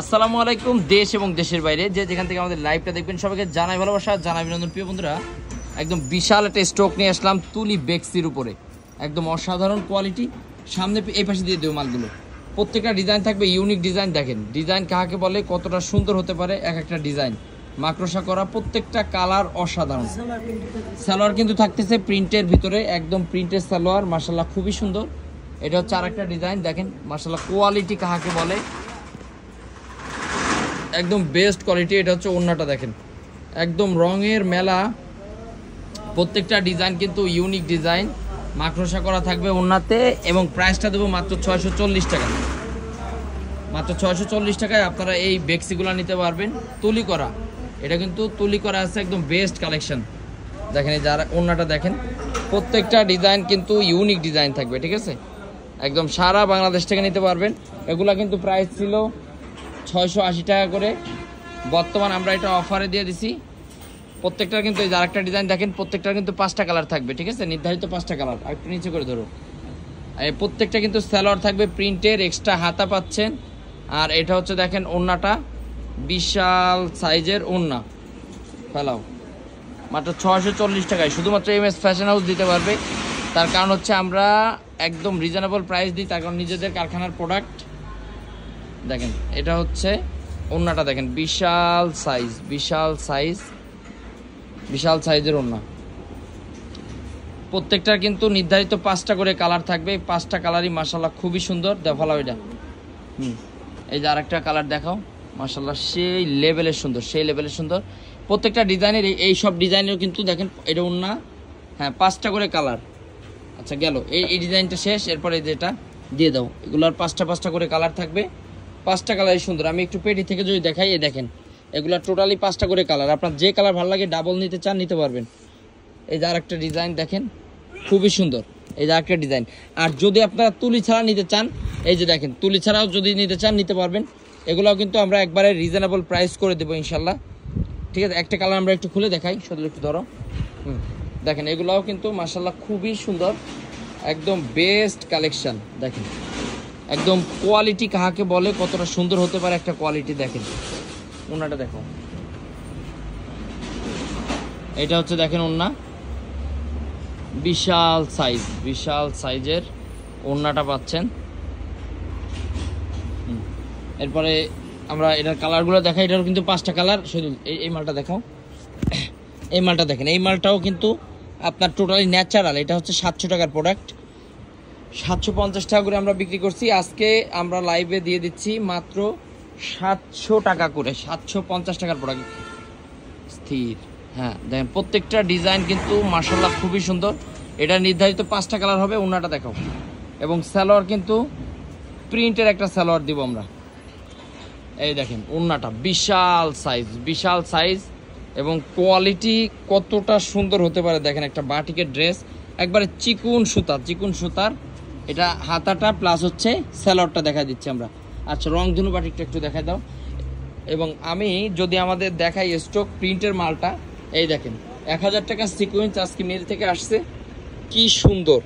আসসালামু আলাইকুম, দেশ এবং দেশের বাইরে। যে যেখান থেকে আমাদের লাইভটা দেখবেন, সবাইকে জানাই ভালোবাসা, জানাই বিনোদন প্রিয় বন্ধুরা, একদম বিশাল একটা স্টক নিয়ে আসলাম তুলি বেক্সির উপরে। একদম অসাধারণ কোয়ালিটি সামনে এই পাশে দিয়ে দেবো মালগুলো। প্রত্যেকটা ডিজাইন থাকবে ইউনিক ডিজাইন দেখেন। ডিজাইন কাহাকে বলে, কতটা সুন্দর হতে পারে, এক একটা ডিজাইন মাকড়সা করা প্রত্যেকটা কালার অসাধারণ। সালোয়ার কিন্তু থাকতেছে প্রিন্টের ভিতরে, একদম প্রিন্টের সালোয়ার মার্শাল্লাহ খুবই সুন্দর। এটা হচ্ছে আর একটা ডিজাইন দেখেন মার্শাল্লাহ কোয়ালিটি কাহাকে বলে একদম বেস্ট কোয়ালিটি এটা হচ্ছে ওন্নাটা দেখেন। একদম রঙের মেলা। প্রত্যেকটা ডিজাইন কিন্তু ইউনিক ডিজাইন মাকড়সা করা থাকবে ওন্নাতে এবং প্রাইসটা দেবো মাত্র ছয়শো চল্লিশ টাকা। মাত্র ছয়শো চল্লিশ টাকায় আপনারা এই বেক্সিগুলো নিতে পারবেন। তুলি করা। এটা কিন্তু তুলি করা আছে একদম বেস্ট কালেকশন দেখেন এই যারা ওন্নাটা দেখেন। প্রত্যেকটা ডিজাইন কিন্তু ইউনিক ডিজাইন থাকবে, ঠিক আছে? একদম সারা বাংলাদেশ থেকে নিতে পারবেন। এগুলা কিন্তু প্রাইস ছিল ছয়শো আশি টাকা করে। বর্তমান আমরা এটা অফারে দিয়ে দিছি। প্রত্যেকটা কিন্তু এই আরেকটা ডিজাইন দেখেন, প্রত্যেকটার কিন্তু পাঁচটা কালার থাকবে, ঠিক আছে? নির্ধারিত পাঁচটা কালার আর একটু নিচে করে ধরো। প্রত্যেকটা কিন্তু স্যালোয়ার থাকবে প্রিন্টের এক্সট্রা হাতা পাচ্ছেন। আর এটা হচ্ছে দেখেন ওন্নাটা, বিশাল সাইজের ওন্না। ফেলাও। মাত্র ছয়শো চল্লিশ টাকায়। শুধুমাত্র এম এস ফ্যাশন হাউস দিতে পারবে। তার কারণ হচ্ছে আমরা একদম রিজনেবল প্রাইস দিই, তার কারণ নিজেদের কারখানার প্রোডাক্ট দেখেন, এটা হচ্ছে ওন্নাটা দেখেন, বিশাল সাইজ বিশাল সাইজ বিশাল সাইজের ওন্না। প্রত্যেকটার কিন্তু নির্ধারিত পাঁচটা করে কালার থাকবে, এই পাঁচটা কালারই মাসাল্লাহ খুবই সুন্দর দেখালাও এটা। হুম, এই যে আরেকটা কালার দেখাও মাসাল্লাহ সেই লেভেলের সুন্দর, সেই লেভেলের সুন্দর। প্রত্যেকটা ডিজাইনের এই- সব ডিজাইনেরও কিন্তু দেখেন, এটা ওন্না হ্যাঁ পাঁচটা করে কালার আচ্ছা গেল, এই এই ডিজাইনটা শেষ, এরপরে যেটা দিয়ে দাও। এগুলোর পাঁচটা পাঁচটা করে কালার থাকবে। পাঁচটা কালারই সুন্দর। আমি একটু পেটি থেকে যদি দেখাই, এই দেখেন, এগুলো টোটালি পাঁচটা করে কালার আপনার যে কালার ভালো লাগে ডাবল নিতে চান, নিতে পারবেন। এই যে আরেকটা ডিজাইন দেখেন, খুবই সুন্দর। এই যে আরেকটা ডিজাইন আর যদি আপনারা তুলি ছাড়া নিতে চান, এই যে দেখেন, তুলি ছাড়াও যদি নিতে চান, নিতে পারবেন। এগুলোও কিন্তু আমরা একবারে রিজনেবল প্রাইস করে দেবো ইনশাল্লাহ ঠিক আছে, একটা কালার আমরা একটু খুলে দেখাই শুধু একটু ধরো। হুম, দেখেন, এগুলাও কিন্তু মাসাল্লাহ খুবই সুন্দর। একদম বেস্ট কালেকশান দেখেন। একদম কোয়ালিটি কাহাকে বলে, কতটা সুন্দর হতে পারে একটা কোয়ালিটি দেখেন। ওনাটা দেখো। এটা হচ্ছে দেখেন ওন্না। বিশাল সাইজ বিশাল সাইজের ওন্নাটা পাচ্ছেন। এরপরে আমরা এটার কালারগুলো দেখাই, এটারও কিন্তু পাঁচটা কালার শুধু এই এই মালটা দেখাও। এই মালটা দেখেন, এই মালটাও কিন্তু আপনার টোটালি ন্যাচারাল এটা হচ্ছে সাতশো টাকার প্রোডাক্ট সাতশো পঞ্চাশ টাকা করে আমরা বিক্রি করছি। আজকে আমরা লাইভে দিয়ে দিচ্ছি মাত্র সাতশো টাকা করে, সাতশো পঞ্চাশ টাকার প্রোডাক্ট স্থির। হ্যাঁ দেখেন, প্রত্যেকটা ডিজাইন কিন্তু মার্শাল্লাহ খুবই সুন্দর। এটা নির্ধারিত পাঁচটা কালার হবে, ওনাটা দেখাও। এবং স্যালোয়ার কিন্তু প্রিন্টের একটা স্যালোয়ার দিব আমরা। এই দেখেন ওন্নাটা বিশাল সাইজ বিশাল সাইজ এবং কোয়ালিটি কতটা সুন্দর হতে পারে। দেখেন, একটা বাটিকের ড্রেস একবারে চিকুন সুতার চিকুন সুতার এটা হাতাটা প্লাস হচ্ছে স্যালোয়ারটা দেখা দিচ্ছি আমরা। আচ্ছা রং ধনু বাটিকটা একটু দেখাই দাও। এবং আমি যদি আমাদের দেখাই স্টক প্রিন্টের মালটা, এই দেখেন, এক হাজার টাকা সিকুয়েন্স আজকে মিল থেকে আসছে। কি সুন্দর।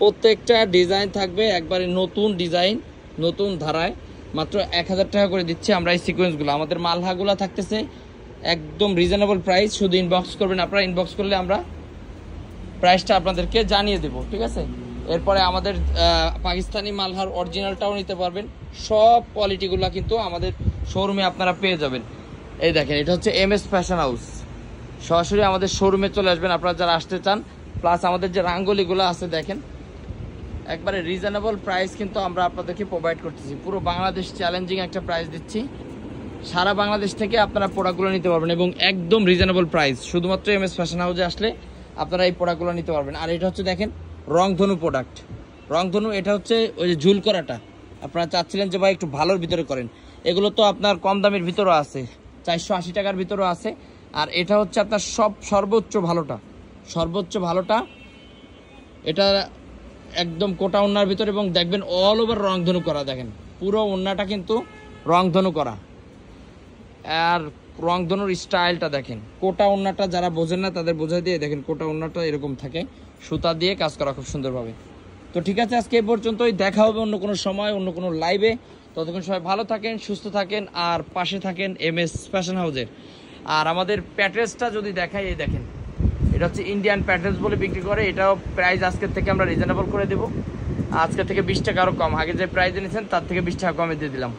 প্রত্যেকটা ডিজাইন থাকবে, একবারে নতুন ডিজাইন নতুন ধারায়। মাত্র এক হাজার টাকা করে দিচ্ছি আমরা এই সিকোয়েন্সগুলো আমাদের মালহাগুলো থাকতেছে একদম রিজনেবল প্রাইস শুধু ইনবক্স করবেন, আপনারা ইনবক্স করলে আমরা প্রাইসটা আপনাদেরকে জানিয়ে দেব, ঠিক আছে? এরপরে আমাদের পাকিস্তানি মালহার অরিজিনালটাও নিতে পারবেন। সব কোয়ালিটিগুলো কিন্তু আমাদের শোরুমে আপনারা পেয়ে যাবেন। এই দেখেন, এটা হচ্ছে এম এস ফ্যাশন হাউস সরাসরি আমাদের শোরুমে চলে আসবেন আপনারা যারা আসতে চান। প্লাস আমাদের যে রাঙ্গলিগুলো আছে, দেখেন, একবারে রিজনেবল প্রাইস কিন্তু আমরা আপনাদেরকে প্রোভাইড করতেছি। পুরো বাংলাদেশ চ্যালেঞ্জিং একটা প্রাইস দিচ্ছি। সারা বাংলাদেশ থেকে আপনারা প্রোডাক্টগুলো নিতে পারবেন এবং একদম রিজনেবল প্রাইস শুধুমাত্র এম এস ফ্যাশন হাউসে আসলে আপনারা এই প্রোডাক্টগুলো নিতে পারবেন। আর এটা হচ্ছে, দেখেন রংধনু প্রোডাক্ট রংধনু, এটা হচ্ছে ওই যে ঝুল করাটা। আপনারা চাচ্ছিলেন যে ভাই একটু ভালোর ভিতরে করেন। এগুলো তো আপনার কম দামের ভিতরেও আছে। চারশো আশি টাকার ভিতরেও আছে। আর এটা হচ্ছে আপনার সব সর্বোচ্চ ভালোটা। সর্বোচ্চ ভালোটা, এটা একদম কোটা ওন্নার ভিতরে এবং দেখবেন অল ওভার রংধনু করা দেখেন। পুরো ওন্নাটা কিন্তু রংধনু করা। আর রংধনুর স্টাইলটা দেখেন। কোটা ওন্নাটা যারা বোঝেন না, তাদের বোঝাই দিয়ে দেখেন কোটা ওন্নাটা এরকম থাকে। সুতা দিয়ে কাজ করা খুব সুন্দরভাবে। তো ঠিক আছে, আজকে এই পর্যন্তই। দেখা হবে অন্য কোনো সময়, অন্য কোনো লাইভে ততক্ষণ সবাই ভালো থাকেন, সুস্থ থাকেন, আর পাশে থাকেন এম এস ফ্যাশন হাউজের আর আমাদের প্যাট্রেসটা যদি দেখাই, এই দেখেন। এটা হচ্ছে ইন্ডিয়ান প্যাট্রেস বলে বিক্রি করে। এটাও প্রাইস আজকের থেকে আমরা রিজনেবল করে দেবো। আজকে থেকে বিশ টাকা আরও কম। আগে যে প্রাইস এনেছেন তার থেকে বিশ টাকা কমে দিয়ে দিলাম।